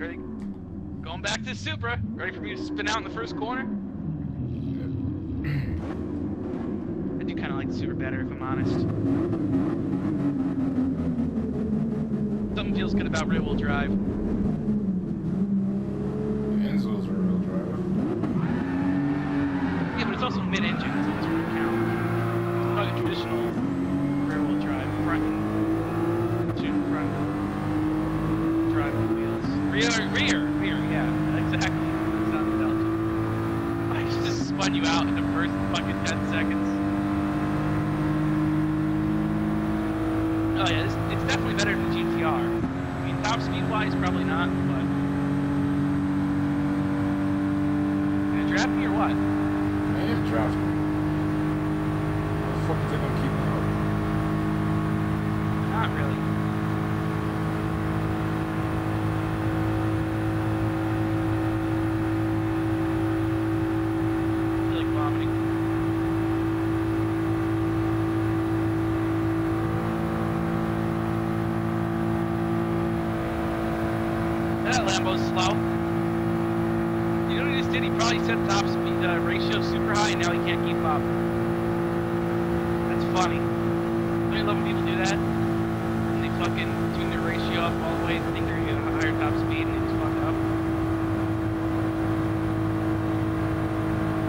Ready? Going back to the Supra. Ready for me to spin out in the first corner? I do kind of like the Supra better, if I'm honest. Something feels good about rear wheel drive. Enzo's a real driver. Yeah, but it's also mid-engine, so it's going to count. It's not a traditional rear-wheel drive, front and two front driving wheels. Rear, rear, rear, yeah, exactly. It's not Belgium. I just spun you out in the first fucking 10 seconds. Oh yeah, it's, it's definitely better than GTR. I mean, top speed-wise, probably not, but... Gonna draft me or what? I am drafting. How the fuck do you think I'm keeping up? Not really. I feel like vomiting. Slow. You know what he just did? He probably set top speed uh, ratio super high and now he can't keep up. That's funny. Don't you love when people do that? And they fucking tune their ratio up all the way and think they're gonna get a higher top speed and they just fuck up.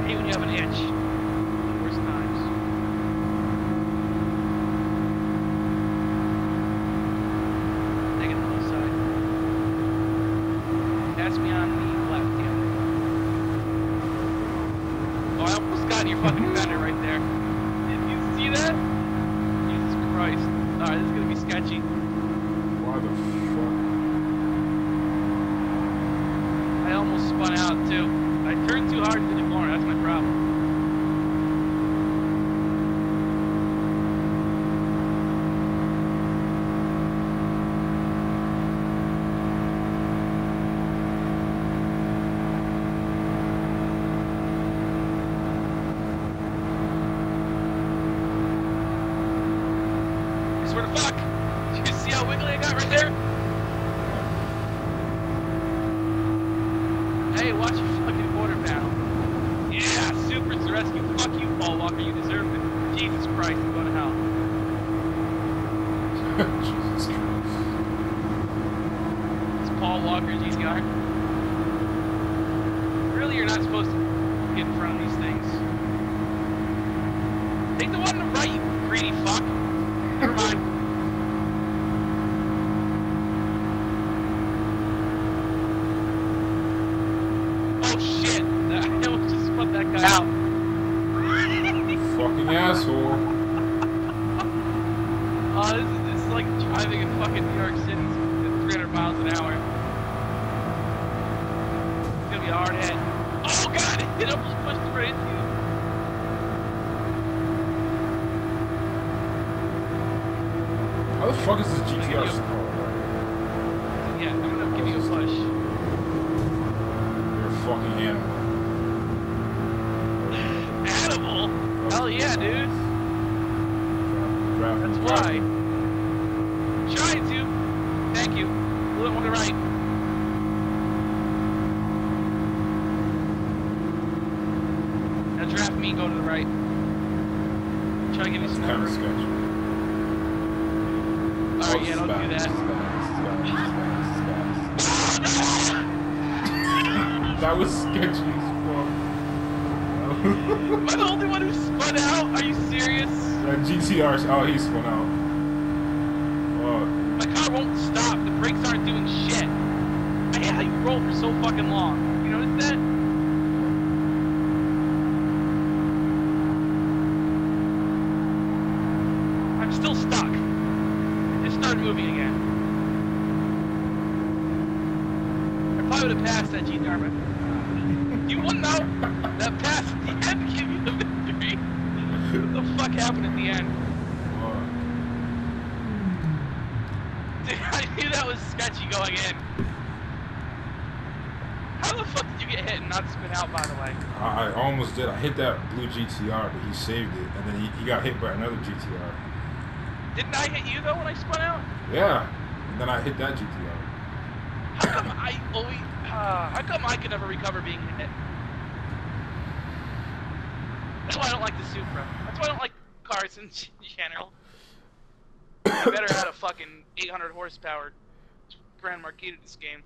Hate when you have an itch. The worst times. Take it to the low side. Pass me on the left, damn it. Oh, Got in your fucking fender right there. Did you see that? Jesus Christ. Alright, this is gonna be sketchy. Why the fuck? I almost spun out too. I turned too hard to the corner, that's my problem. I swear to fuck! Did you see how wiggly I got right there? Hey, watch your fucking quarter panel. Yeah, super rescue. Fuck you, Paul Walker. You deserve it. Jesus Christ, I'm going to hell. Jesus Christ. It's Paul Walker GTR. Really, you're not supposed to get in front of these things. Take the one on the right, you greedy fuck. Never mind. Oh shit! I almost just spun that guy out. Fucking asshole. Oh, this is, this is like driving in fucking New York City at 300 miles an hour. It's gonna be a hard hit. Oh god, it almost pushed right into you. How the fuck is this GTR Give you a- slow? Yeah, I'm gonna give you a push. You're a fucking animal. Animal? Hell yeah, dude. Drop. Trying to. Thank you. It on the right. Now draft me, go to the right. Try to give me some cover. of room. sketchy. Alright, yeah, don't do that. That was sketchy as fuck. Am I the only one who spun out? Are you serious? That GTR, oh, he spun out. Fuck. My car won't stop. The brakes aren't doing shit. I hate how you roll for so fucking long. You notice that? I'm still stuck. It just started moving again. I probably would have passed that G Dharma. Uh, you wouldn't know that pass at the end gave you the victory. What the fuck happened at the end? Dude, I knew that was sketchy going in. How the fuck did you get hit and not spin out, by the way? I, I almost did. I hit that blue GTR, but he saved it, and then he, he got hit by another GTR. Didn't I hit you, though, when I spun out? Yeah, and then I hit that GTR. How come I always? Uh, how come I can never recover being hit? That's why I don't like the Supra. That's why I don't like cars in general. I better had a fucking 800 horsepower Grand Marquis in this game.